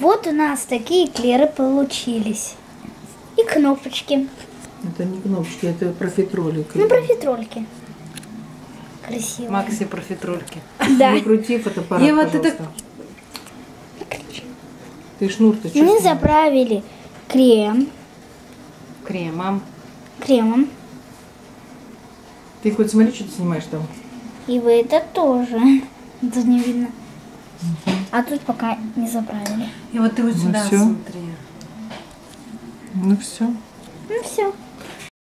Вот у нас такие эклеры получились. И кнопочки. Это не кнопочки, это профитролик. Ну, профитрольки. Красиво. Макси профитрольки. Да. Не крути фотоаппарат, Ева, ты пожалуйста. Ты шнур-то Мы заправили крем. Кремом. Кремом. Ты хоть смотри, что ты снимаешь там. И вы это тоже. Тут не видно. А тут пока не заправили. И вот ты вот Ну сюда всё. смотри. Ну все. Ну все.